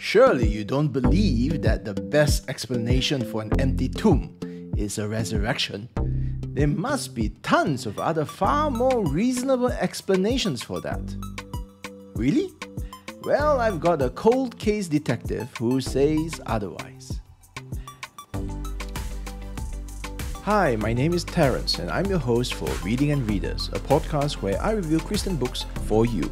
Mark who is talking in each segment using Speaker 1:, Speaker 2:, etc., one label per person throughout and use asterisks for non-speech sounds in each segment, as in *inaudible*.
Speaker 1: Surely you don't believe that the best explanation for an empty tomb is a resurrection. There must be tons of other far more reasonable explanations for that. Really? Well, I've got a cold case detective who says otherwise. Hi, my name is Terence, and I'm your host for Reading and Readers, a podcast where I review Christian books for you.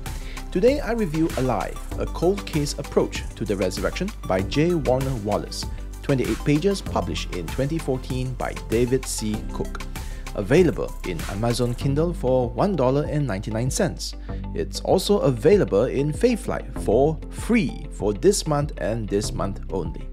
Speaker 1: Today I review Alive, a cold case approach to the resurrection by J. Warner Wallace, 28 pages published in 2014 by David C. Cook. Available in Amazon Kindle for $1.99. It's also available in Faithlife for free for this month and this month only.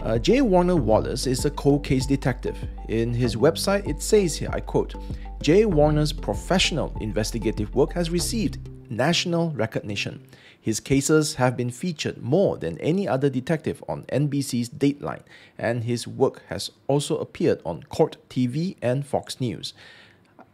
Speaker 1: Uh, J. Warner Wallace is a cold case detective. In his website, it says here, I quote, J. Warner's professional investigative work has received national recognition. His cases have been featured more than any other detective on NBC's Dateline, and his work has also appeared on Court TV and Fox News.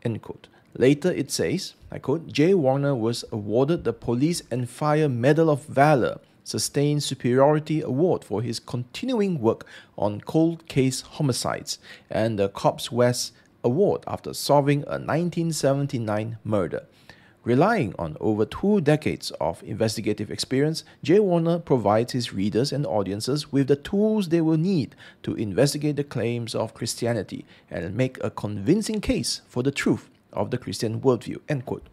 Speaker 1: End quote. Later it says, I quote, J. Warner was awarded the Police and Fire Medal of Valor, Sustained Superiority Award for his continuing work on cold case homicides, and the Cops West Award after solving a 1979 murder. Relying on over two decades of investigative experience, J. Warner provides his readers and audiences with the tools they will need to investigate the claims of Christianity and make a convincing case for the truth of the Christian worldview. End quote.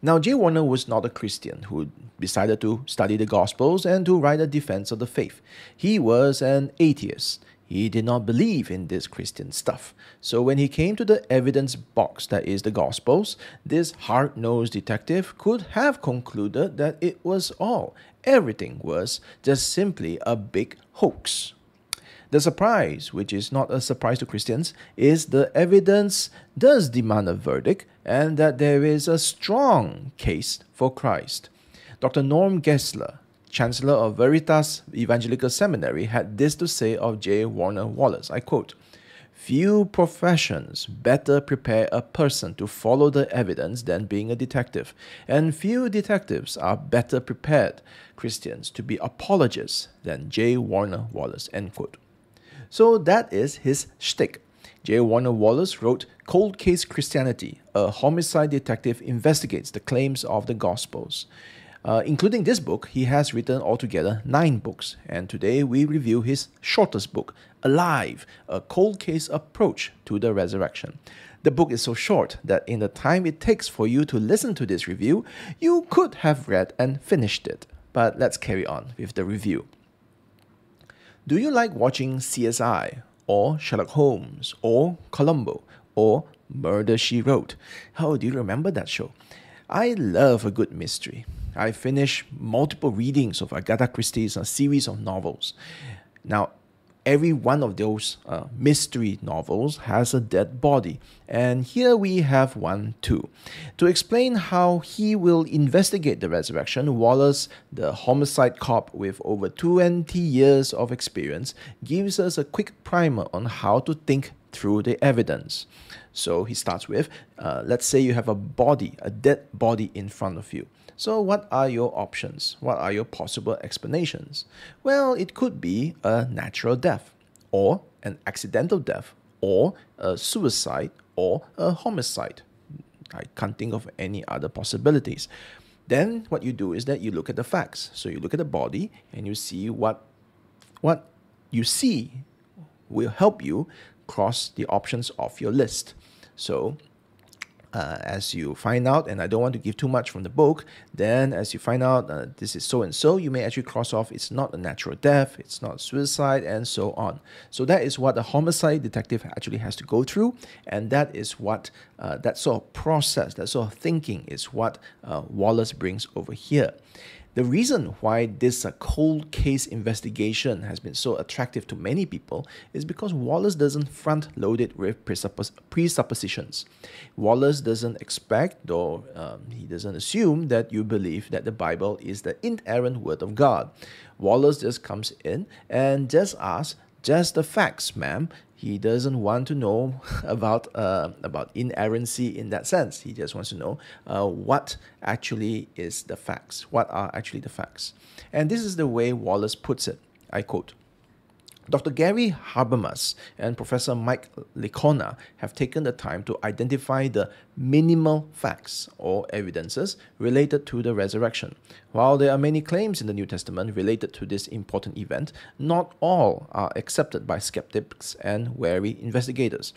Speaker 1: Now, J. Warner was not a Christian who decided to study the Gospels and to write a defense of the faith. He was an atheist. He did not believe in this Christian stuff. So when he came to the evidence box that is the Gospels, this hard nosed detective could have concluded that it was all, everything was just simply a big hoax. The surprise, which is not a surprise to Christians, is the evidence does demand a verdict and that there is a strong case for Christ. Dr. Norm Geisler, Chancellor of Veritas Evangelical Seminary, had this to say of J. Warner Wallace. I quote Few professions better prepare a person to follow the evidence than being a detective, and few detectives are better prepared Christians to be apologists than J. Warner Wallace. End quote. So that is his shtick. J. Warner Wallace wrote Cold Case Christianity, a homicide detective investigates the claims of the Gospels. Uh, including this book, he has written altogether nine books, and today we review his shortest book, Alive A Cold Case Approach to the Resurrection. The book is so short that in the time it takes for you to listen to this review, you could have read and finished it. But let's carry on with the review. Do you like watching CSI, or Sherlock Holmes, or Columbo, or Murder She Wrote? Oh, do you remember that show? I love a good mystery. I finished multiple readings of Agatha Christie's a series of novels. Now, every one of those uh, mystery novels has a dead body, and here we have one too. To explain how he will investigate the resurrection, Wallace, the homicide cop with over 20 years of experience, gives us a quick primer on how to think through the evidence. So he starts with uh, let's say you have a body, a dead body in front of you. So, what are your options? What are your possible explanations? Well, it could be a natural death, or an accidental death, or a suicide, or a homicide. I can't think of any other possibilities. Then, what you do is that you look at the facts. So, you look at the body and you see what, what you see will help you cross the options off your list. So, uh, as you find out, and I don't want to give too much from the book, then as you find out uh, this is so and so, you may actually cross off it's not a natural death, it's not suicide, and so on. So that is what a homicide detective actually has to go through, and that is what uh, that sort of process, that sort of thinking is what uh, Wallace brings over here. The reason why this uh, cold case investigation has been so attractive to many people is because Wallace doesn't front load it with presuppos- presuppositions. Wallace doesn't expect, or um, he doesn't assume, that you believe that the Bible is the inerrant word of God. Wallace just comes in and just asks, just the facts, ma'am. He doesn't want to know *laughs* about uh, about inerrancy in that sense. He just wants to know uh, what actually is the facts. What are actually the facts? And this is the way Wallace puts it. I quote. Dr. Gary Habermas and Professor Mike Licona have taken the time to identify the minimal facts or evidences related to the resurrection. While there are many claims in the New Testament related to this important event, not all are accepted by skeptics and wary investigators.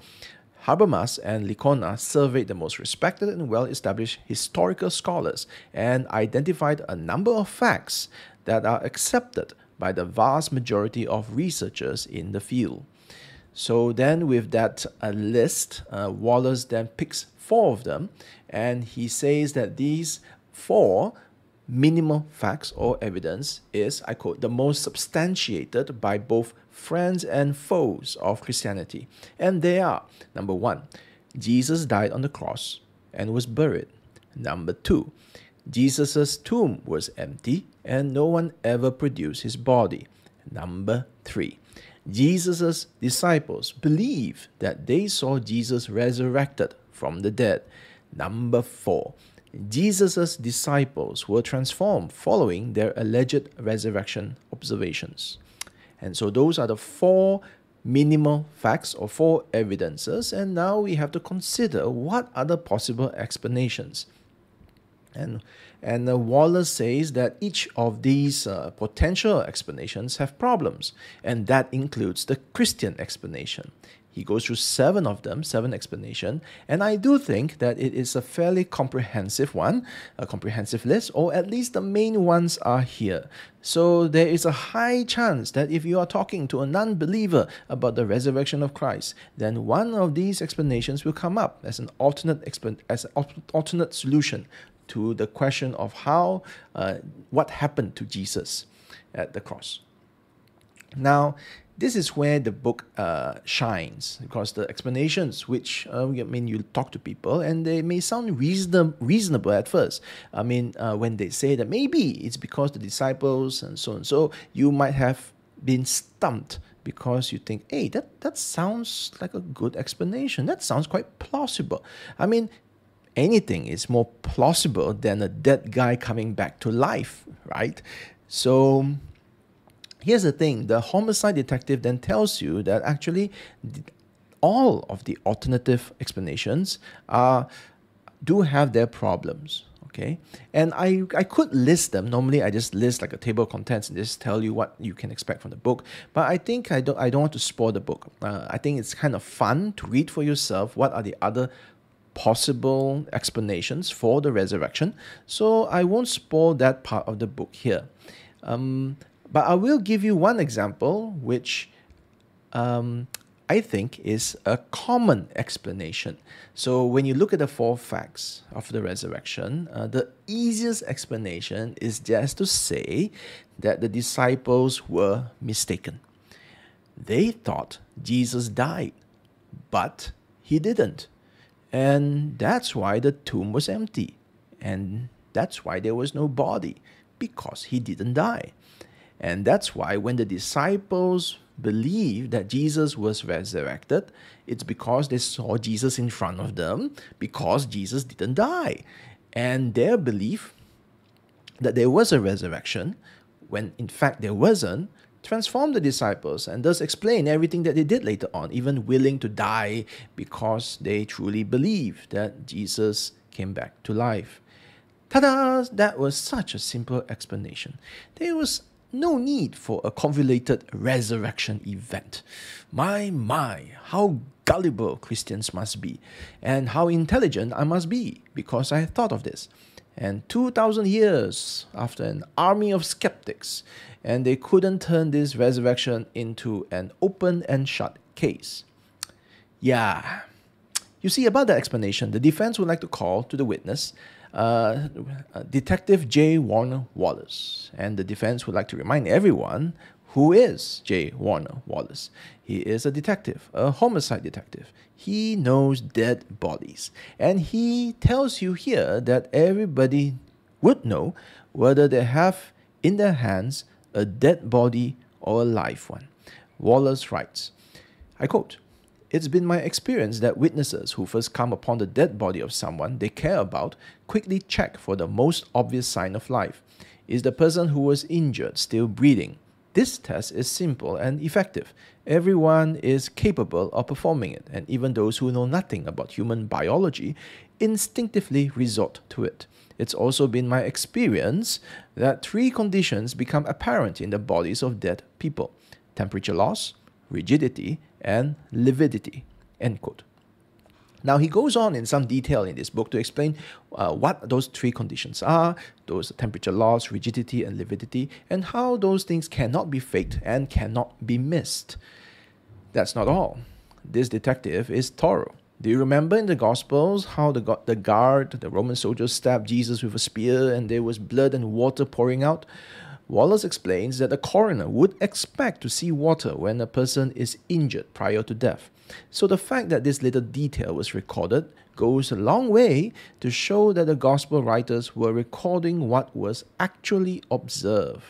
Speaker 1: Habermas and Licona surveyed the most respected and well established historical scholars and identified a number of facts that are accepted by the vast majority of researchers in the field. So then, with that uh, list, uh, Wallace then picks four of them, and he says that these four minimal facts or evidence is, I quote, the most substantiated by both friends and foes of Christianity. And they are number one, Jesus died on the cross and was buried. Number two, Jesus' tomb was empty and no one ever produced his body. Number three, Jesus' disciples believe that they saw Jesus resurrected from the dead. Number four, Jesus' disciples were transformed following their alleged resurrection observations. And so those are the four minimal facts or four evidences, and now we have to consider what are the possible explanations. And, and uh, Wallace says that each of these uh, potential explanations have problems, and that includes the Christian explanation. He goes through seven of them, seven explanation, and I do think that it is a fairly comprehensive one, a comprehensive list, or at least the main ones are here. So there is a high chance that if you are talking to a non-believer about the resurrection of Christ, then one of these explanations will come up as an alternate as an alternate solution to the question of how uh, what happened to Jesus at the cross. Now, this is where the book uh, shines because the explanations, which uh, I mean, you talk to people and they may sound reason- reasonable at first. I mean, uh, when they say that maybe it's because the disciples and so and so, you might have been stumped because you think, hey, that, that sounds like a good explanation. That sounds quite plausible. I mean, anything. Is more plausible than a dead guy coming back to life, right? So here's the thing. The homicide detective then tells you that actually all of the alternative explanations are do have their problems okay? And i i could list them. Normally i just list like a table of contents and just tell you what you can expect from the book. But i think i don't i don't want to spoil the book. Uh, i think it's kind of fun to read for yourself what are the other possible explanations for the resurrection. So I won't spoil that part of the book here. Um, but I will give you one example which um, I think is a common explanation. So when you look at the four facts of the resurrection, uh, the easiest explanation is just to say that the disciples were mistaken. They thought Jesus died, but he didn't. And that's why the tomb was empty. And that's why there was no body, because he didn't die. And that's why when the disciples believed that Jesus was resurrected, it's because they saw Jesus in front of them, because Jesus didn't die. And their belief that there was a resurrection, when in fact there wasn't, transformed the disciples and thus explain everything that they did later on, even willing to die because they truly believed that Jesus came back to life. Ta-da! That was such a simple explanation. There was no need for a convoluted resurrection event. My, my, how gullible Christians must be, and how intelligent I must be, because I thought of this. And 2,000 years after an army of skeptics, and they couldn't turn this resurrection into an open and shut case. Yeah. You see, about that explanation, the defense would like to call to the witness uh, Detective J. Warner Wallace. And the defense would like to remind everyone who is J. Warner Wallace. He is a detective, a homicide detective. He knows dead bodies. And he tells you here that everybody would know whether they have in their hands a dead body or a live one. Wallace writes, I quote, It's been my experience that witnesses who first come upon the dead body of someone they care about quickly check for the most obvious sign of life. Is the person who was injured still breathing? This test is simple and effective. Everyone is capable of performing it, and even those who know nothing about human biology instinctively resort to it. It's also been my experience that three conditions become apparent in the bodies of dead people temperature loss, rigidity, and lividity. End quote. Now, he goes on in some detail in this book to explain uh, what those three conditions are those temperature loss, rigidity, and lividity, and how those things cannot be faked and cannot be missed. That's not all. This detective is thorough. Do you remember in the Gospels how the, the guard, the Roman soldiers, stabbed Jesus with a spear and there was blood and water pouring out? Wallace explains that a coroner would expect to see water when a person is injured prior to death. So the fact that this little detail was recorded goes a long way to show that the gospel writers were recording what was actually observed.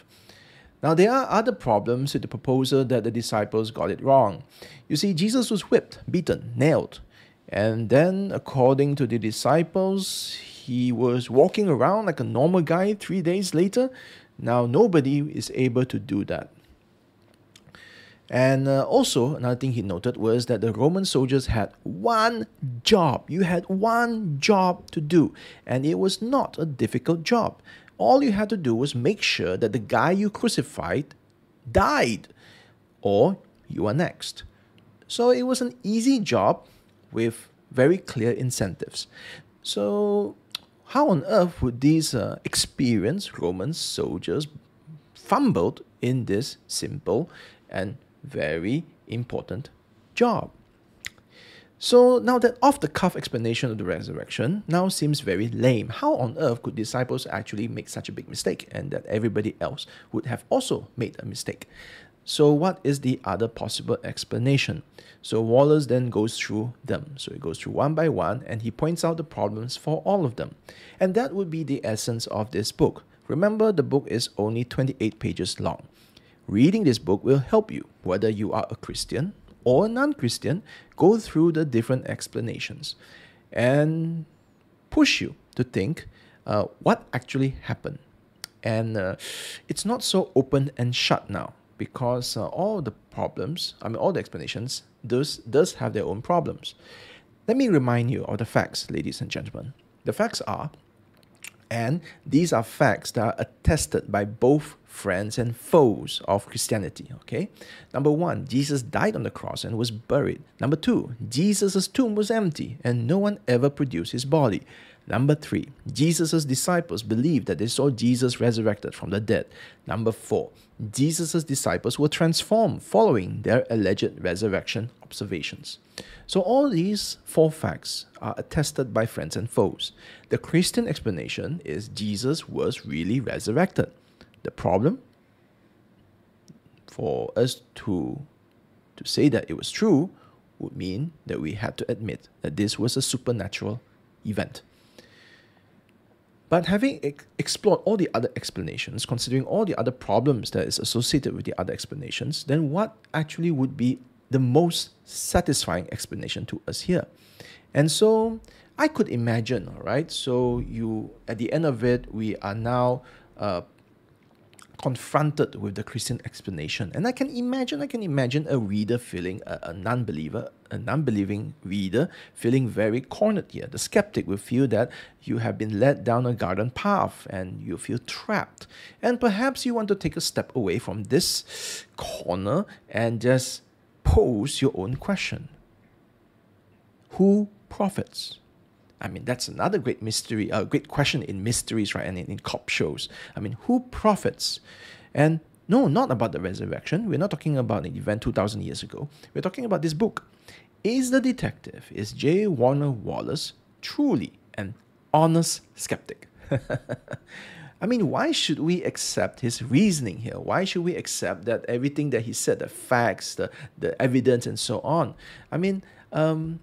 Speaker 1: Now, there are other problems with the proposal that the disciples got it wrong. You see, Jesus was whipped, beaten, nailed, and then, according to the disciples, he was walking around like a normal guy three days later. Now, nobody is able to do that. And uh, also, another thing he noted was that the Roman soldiers had one job. You had one job to do, and it was not a difficult job. All you had to do was make sure that the guy you crucified died, or you are next. So it was an easy job with very clear incentives. So, how on earth would these uh, experienced Roman soldiers fumbled in this simple and very important job. So now that off the cuff explanation of the resurrection now seems very lame. How on earth could disciples actually make such a big mistake and that everybody else would have also made a mistake? So what is the other possible explanation? So Wallace then goes through them. So he goes through one by one and he points out the problems for all of them. And that would be the essence of this book. Remember the book is only 28 pages long. Reading this book will help you, whether you are a Christian or a non Christian, go through the different explanations and push you to think uh, what actually happened. And uh, it's not so open and shut now because uh, all the problems, I mean, all the explanations, does, does have their own problems. Let me remind you of the facts, ladies and gentlemen. The facts are, and these are facts that are attested by both friends and foes of Christianity. Okay, number one, Jesus died on the cross and was buried. Number two, Jesus' tomb was empty and no one ever produced his body. Number three, Jesus' disciples believed that they saw Jesus resurrected from the dead. Number four, Jesus' disciples were transformed following their alleged resurrection observations. So, all these four facts are attested by friends and foes. The Christian explanation is Jesus was really resurrected. The problem for us to, to say that it was true would mean that we had to admit that this was a supernatural event. But having ex- explored all the other explanations, considering all the other problems that is associated with the other explanations, then what actually would be the most satisfying explanation to us here? And so I could imagine, all right. So you, at the end of it, we are now uh, confronted with the Christian explanation. And I can imagine, I can imagine a reader feeling, a, a non-believer, a non-believing reader feeling very cornered here. The skeptic will feel that you have been led down a garden path and you feel trapped. And perhaps you want to take a step away from this corner and just pose your own question. Who profits? I mean, that's another great mystery, a uh, great question in mysteries, right? And in, in cop shows. I mean, who profits? And no, not about the resurrection. We're not talking about an event 2,000 years ago. We're talking about this book. Is the detective, is J. Warner Wallace truly an honest skeptic? *laughs* I mean, why should we accept his reasoning here? Why should we accept that everything that he said, the facts, the, the evidence, and so on? I mean, um,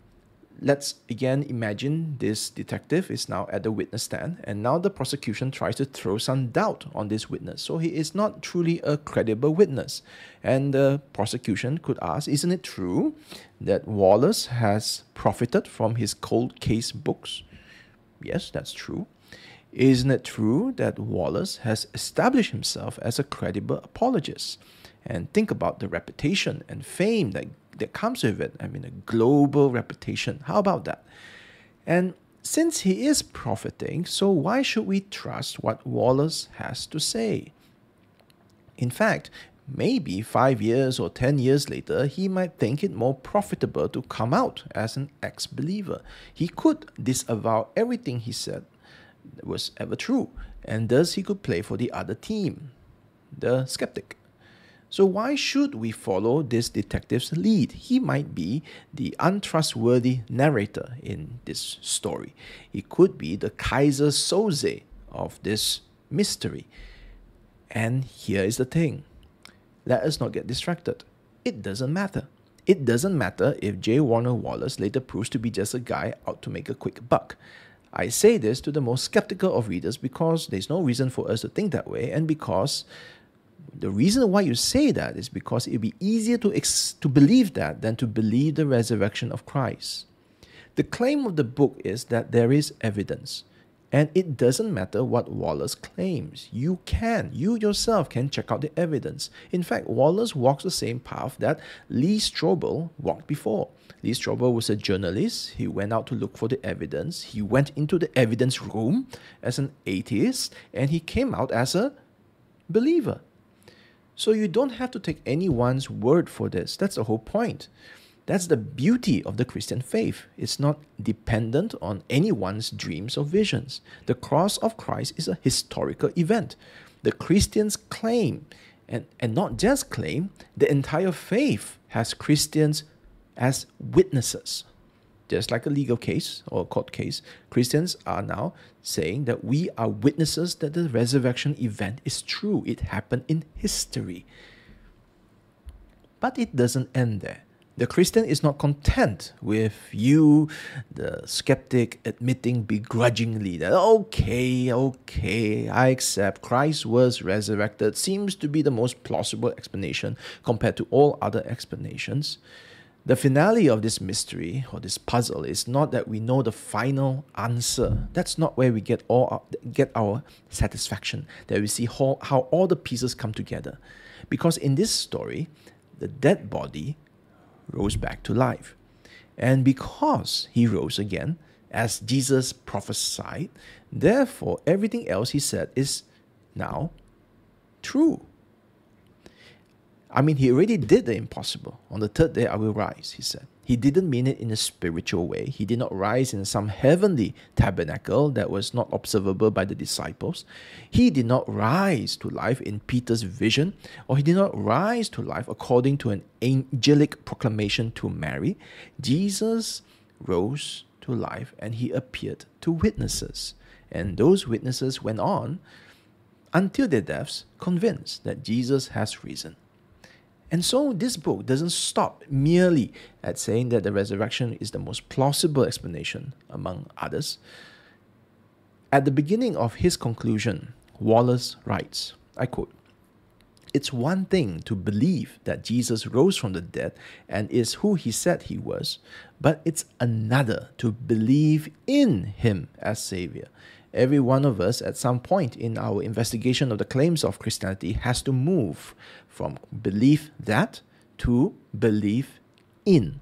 Speaker 1: let's again imagine this detective is now at the witness stand, and now the prosecution tries to throw some doubt on this witness. So he is not truly a credible witness. And the prosecution could ask Isn't it true that Wallace has profited from his cold case books? Yes, that's true. Isn't it true that Wallace has established himself as a credible apologist? And think about the reputation and fame that that comes with it. I mean, a global reputation. How about that? And since he is profiting, so why should we trust what Wallace has to say? In fact, maybe five years or ten years later, he might think it more profitable to come out as an ex believer. He could disavow everything he said that was ever true, and thus he could play for the other team, the skeptic. So, why should we follow this detective's lead? He might be the untrustworthy narrator in this story. He could be the Keyser Söze of this mystery. And here is the thing let us not get distracted. It doesn't matter. It doesn't matter if J. Warner Wallace later proves to be just a guy out to make a quick buck. I say this to the most skeptical of readers because there's no reason for us to think that way, and because the reason why you say that is because it'd be easier to, to believe that than to believe the resurrection of Christ. The claim of the book is that there is evidence. And it doesn't matter what Wallace claims. You can, you yourself can check out the evidence. In fact, Wallace walks the same path that Lee Strobel walked before. Lee Strobel was a journalist. He went out to look for the evidence. He went into the evidence room as an atheist and he came out as a believer. So you don't have to take anyone's word for this. That's the whole point. That's the beauty of the Christian faith. It's not dependent on anyone's dreams or visions. The cross of Christ is a historical event. The Christians claim, and, and not just claim, the entire faith has Christians as witnesses just like a legal case or a court case, Christians are now saying that we are witnesses that the resurrection event is true. It happened in history. But it doesn't end there. The Christian is not content with you, the skeptic, admitting begrudgingly that, okay, okay, I accept Christ was resurrected, seems to be the most plausible explanation compared to all other explanations. The finale of this mystery or this puzzle is not that we know the final answer. That's not where we get all our, get our satisfaction. That we see how, how all the pieces come together, because in this story, the dead body rose back to life, and because he rose again, as Jesus prophesied, therefore everything else he said is now true. I mean, he already did the impossible. On the third day, I will rise, he said. He didn't mean it in a spiritual way. He did not rise in some heavenly tabernacle that was not observable by the disciples. He did not rise to life in Peter's vision, or he did not rise to life according to an angelic proclamation to Mary. Jesus rose to life and he appeared to witnesses. And those witnesses went on until their deaths, convinced that Jesus has risen. And so this book doesn't stop merely at saying that the resurrection is the most plausible explanation among others. At the beginning of his conclusion, Wallace writes, I quote, It's one thing to believe that Jesus rose from the dead and is who he said he was, but it's another to believe in him as Savior. Every one of us, at some point in our investigation of the claims of Christianity, has to move from belief that to belief in.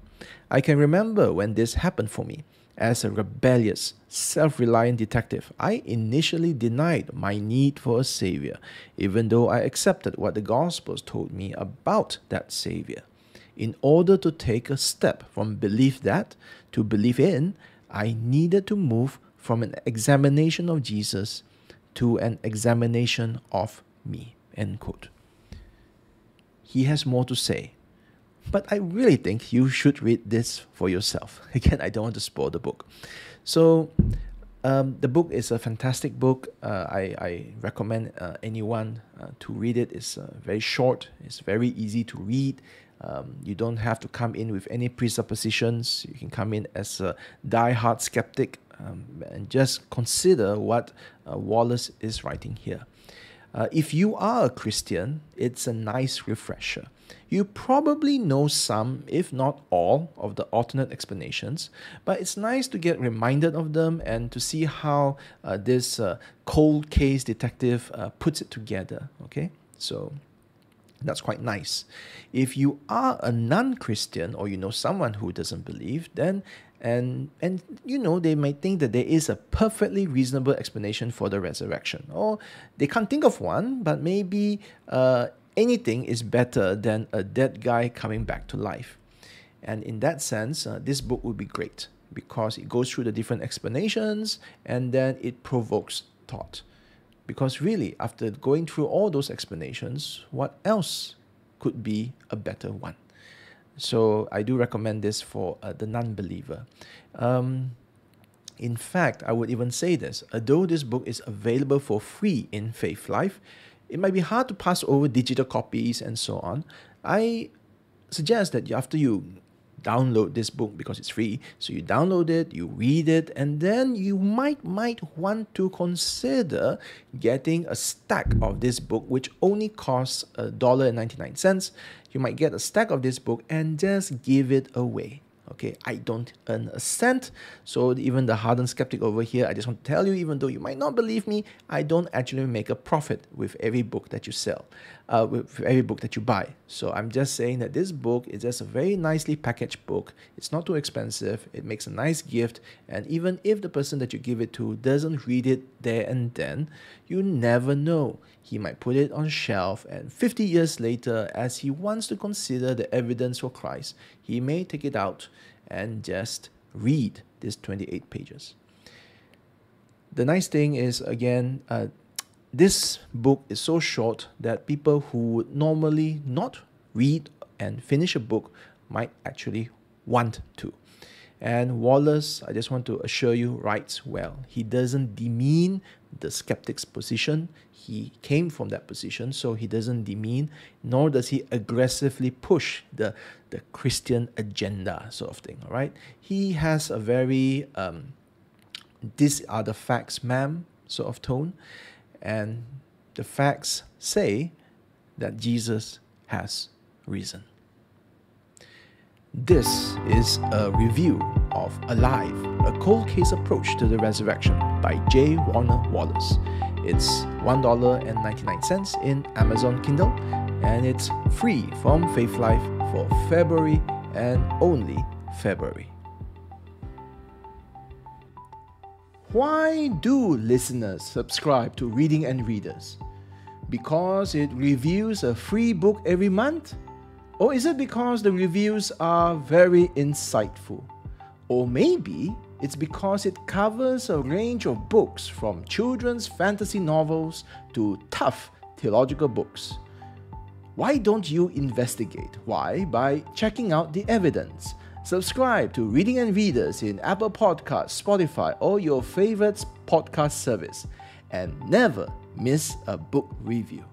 Speaker 1: I can remember when this happened for me. As a rebellious, self reliant detective, I initially denied my need for a savior, even though I accepted what the Gospels told me about that savior. In order to take a step from belief that to believe in, I needed to move from an examination of Jesus to an examination of me. End quote. He has more to say, but I really think you should read this for yourself. *laughs* Again, I don't want to spoil the book. So, um, the book is a fantastic book. Uh, I, I recommend uh, anyone uh, to read it. It's uh, very short, it's very easy to read. Um, you don't have to come in with any presuppositions. You can come in as a die-hard skeptic um, and just consider what uh, Wallace is writing here. Uh, if you are a Christian, it's a nice refresher. You probably know some, if not all, of the alternate explanations, but it's nice to get reminded of them and to see how uh, this uh, cold case detective uh, puts it together. Okay, so that's quite nice. If you are a non Christian or you know someone who doesn't believe, then and and you know they might think that there is a perfectly reasonable explanation for the resurrection. Or they can't think of one but maybe uh, anything is better than a dead guy coming back to life. And in that sense uh, this book would be great because it goes through the different explanations and then it provokes thought because really after going through all those explanations what else could be a better one so I do recommend this for uh, the non-believer. Um, in fact, I would even say this, although this book is available for free in Faith Life, it might be hard to pass over digital copies and so on. I suggest that after you download this book because it's free. So you download it, you read it, and then you might might want to consider getting a stack of this book, which only costs a dollar and ninety nine cents. You might get a stack of this book and just give it away okay i don't earn a cent so even the hardened skeptic over here i just want to tell you even though you might not believe me i don't actually make a profit with every book that you sell uh, with every book that you buy. So i'm just saying that this book is just a very nicely packaged book. It's not too expensive. It makes a nice gift. And even if the person that you give it to doesn't read it there and then you never know. He might put it on shelf and 50 years later as he wants to consider the evidence for christ he may take it out and just read these 28 pages. The nice thing is, again, uh, this book is so short that people who would normally not read and finish a book might actually want to. And Wallace, I just want to assure you, writes well. He doesn't demean the skeptic's position. He came from that position, so he doesn't demean, nor does he aggressively push the, the Christian agenda, sort of thing. All right, he has a very um, "these are the facts, ma'am" sort of tone, and the facts say that Jesus has risen. This is a review of Alive, a cold case approach to the resurrection by J. Warner Wallace. It's $1.99 in Amazon Kindle and it's free from Faith Life for February and only February. Why do listeners subscribe to Reading and Readers? Because it reviews a free book every month? Or is it because the reviews are very insightful? Or maybe it's because it covers a range of books from children's fantasy novels to tough theological books. Why don't you investigate why by checking out the evidence? Subscribe to Reading and Readers in Apple Podcasts, Spotify, or your favorite podcast service, and never miss a book review.